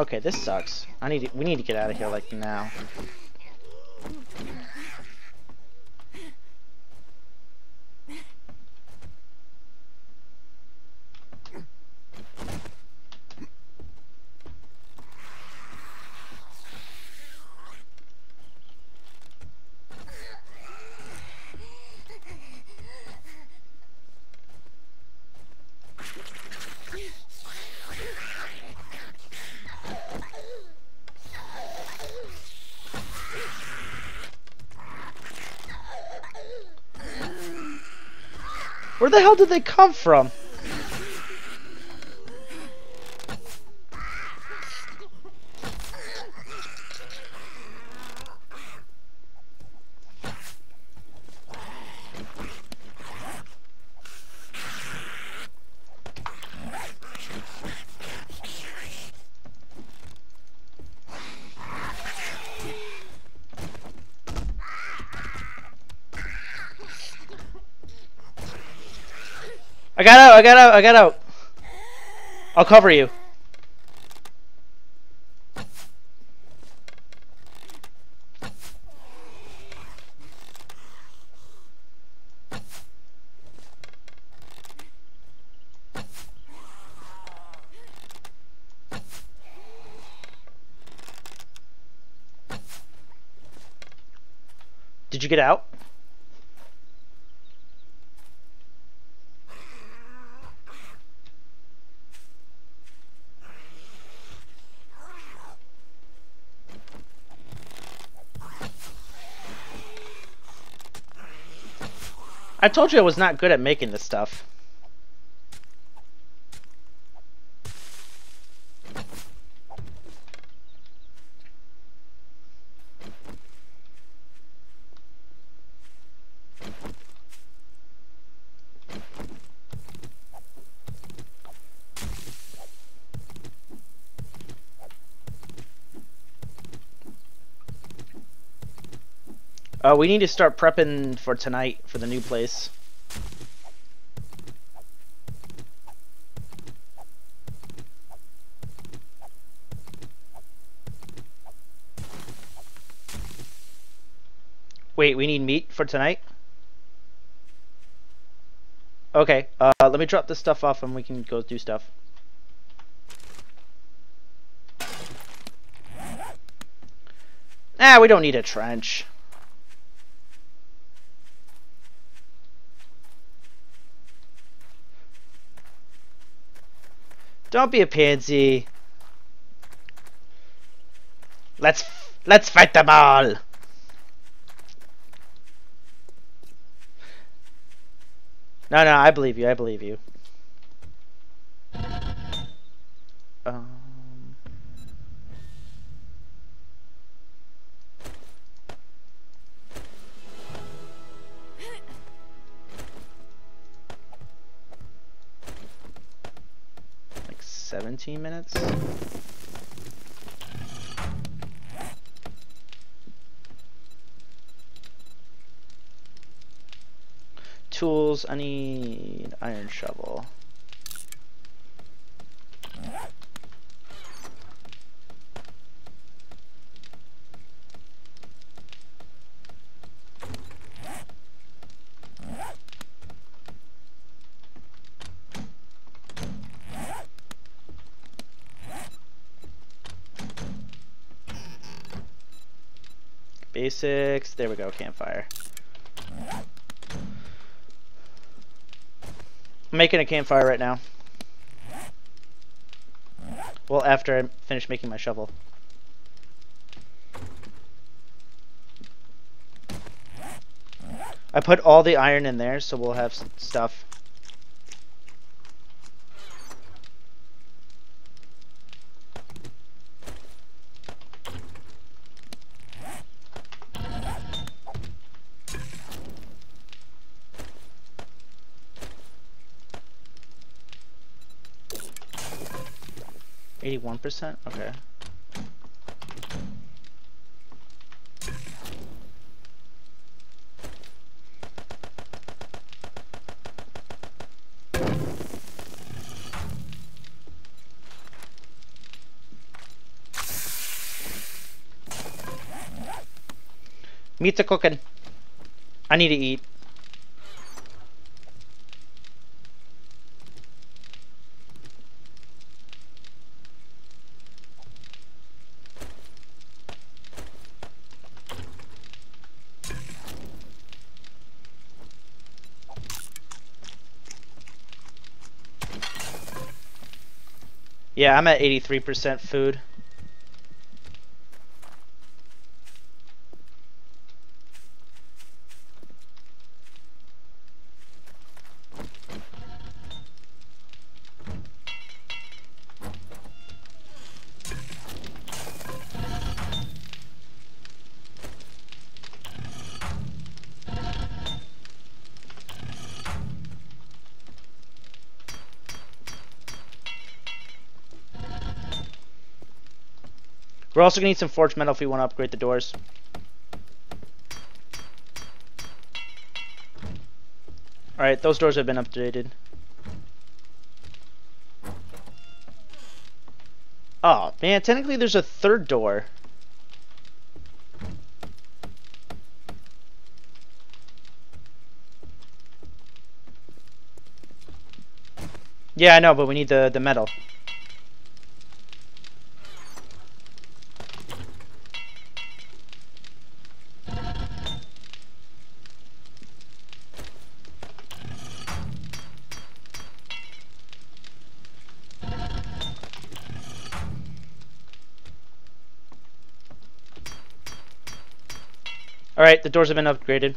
Okay, this sucks. I need to, we need to get out of here like now. Where the hell did they come from? I got out, I got out, I got out. I'll cover you. Did you get out? I told you I was not good at making this stuff. Uh, we need to start prepping for tonight for the new place. Wait, we need meat for tonight? Okay, uh, let me drop this stuff off and we can go do stuff. Ah, we don't need a trench. Don't be a pansy. Let's let's fight them all. No, no, I believe you. I believe you. 17 minutes? Tools, I need iron shovel. Basics, there we go, campfire. I'm making a campfire right now. Well, after I finish making my shovel. I put all the iron in there, so we'll have stuff. 81%? Okay. Meats are cooking. I need to eat. Yeah, I'm at 83% food. We're also gonna need some forged metal if we want to upgrade the doors. Alright, those doors have been updated. Oh, man, technically there's a third door. Yeah, I know, but we need the, the metal. Alright, the doors have been upgraded.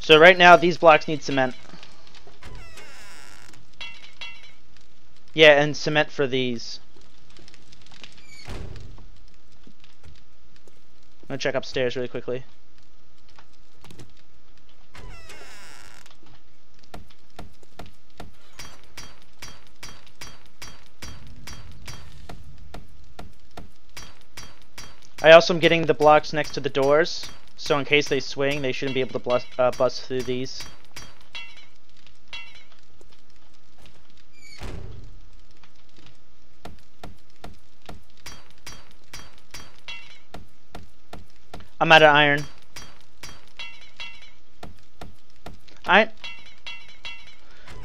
So right now, these blocks need cement. Yeah, and cement for these. I'm gonna check upstairs really quickly. I also am getting the blocks next to the doors. So in case they swing, they shouldn't be able to bust, uh, bust through these. I'm out of iron. I...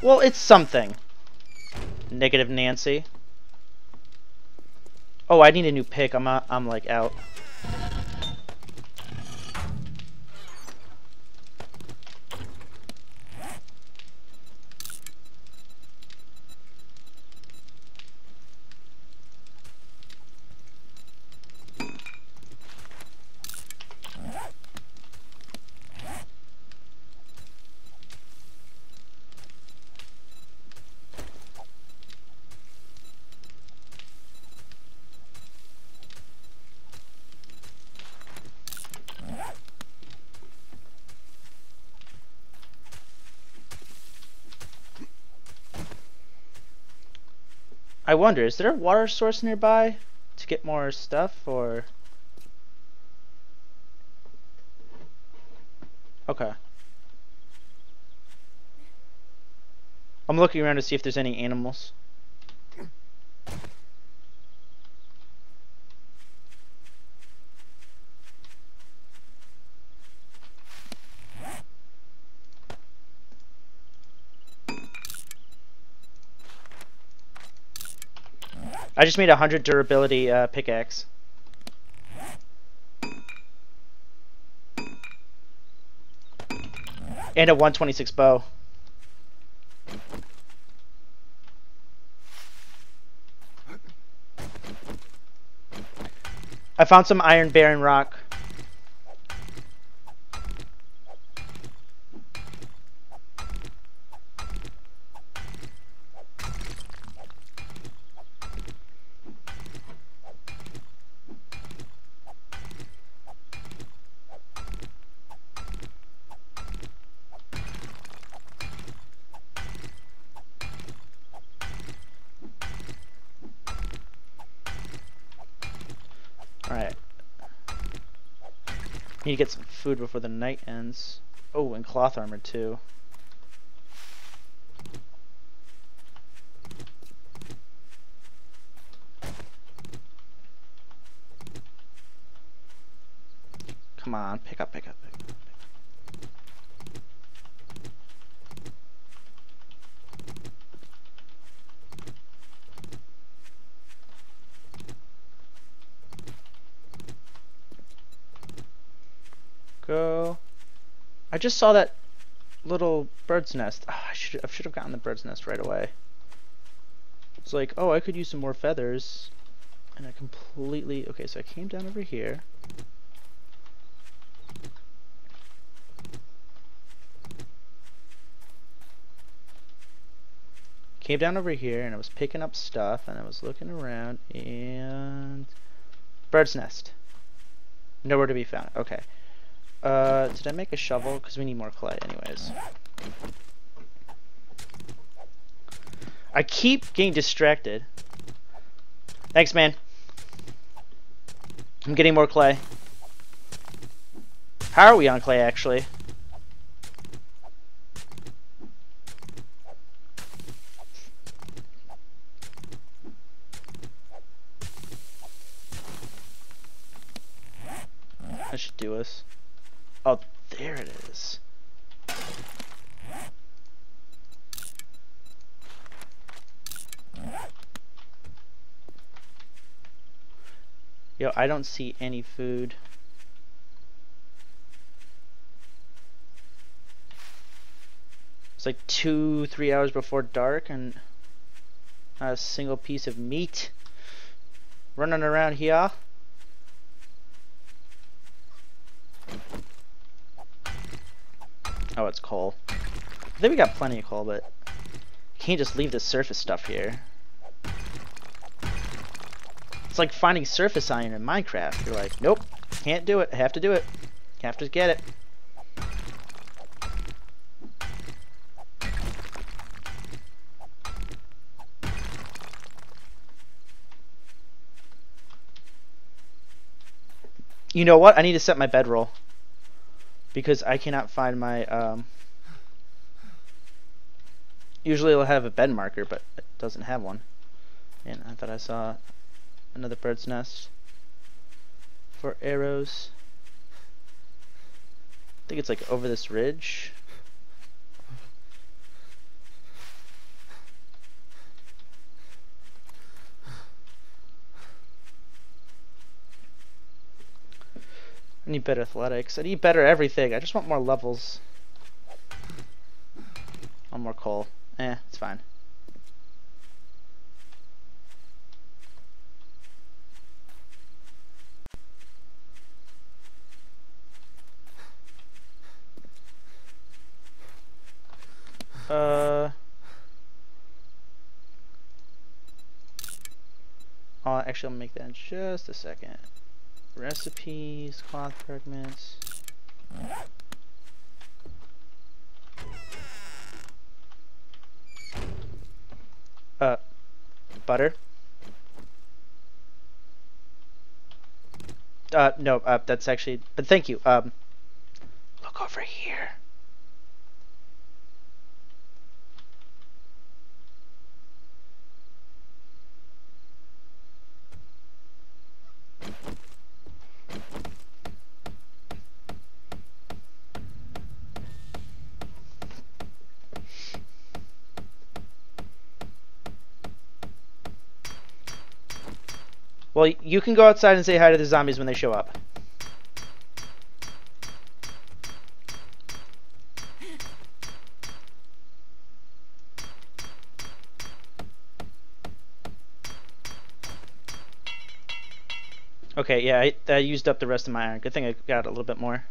Well, it's something. Negative Nancy. Oh, I need a new pick. I'm, uh, I'm like out. I wonder, is there a water source nearby to get more stuff, or... Okay. I'm looking around to see if there's any animals. I just made a 100 durability uh, pickaxe. And a 126 bow. I found some iron bearing rock. Need to get some food before the night ends. Oh, and cloth armor too. Come on, pick up, pick up, pick up. Go. I just saw that little bird's nest. Oh, I should I should have gotten the bird's nest right away. It's like, oh, I could use some more feathers. And I completely... Okay, so I came down over here. Came down over here and I was picking up stuff and I was looking around and... Bird's nest. Nowhere to be found. Okay. Uh, did I make a shovel? Because we need more clay anyways. I keep getting distracted. Thanks, man. I'm getting more clay. How are we on clay, actually? That should do us. Oh, there it is. Yo, I don't see any food. It's like two, three hours before dark and not a single piece of meat running around here. Oh, it's coal. I think we got plenty of coal, but can't just leave the surface stuff here. It's like finding surface iron in Minecraft. You're like, nope, can't do it. I have to do it. Have to get it. You know what? I need to set my bedroll because I cannot find my um, usually it'll have a bed marker but it doesn't have one and I thought I saw another bird's nest for arrows I think it's like over this ridge I need better athletics. I need better everything. I just want more levels. One more coal. Eh, it's fine. Uh... Oh, I'll actually make that in just a second. Recipes, cloth fragments. Uh, butter. Uh, no, uh, that's actually, but thank you. Um, look over here. Well, you can go outside and say hi to the zombies when they show up. Okay, yeah, I, I used up the rest of my iron. Good thing I got a little bit more.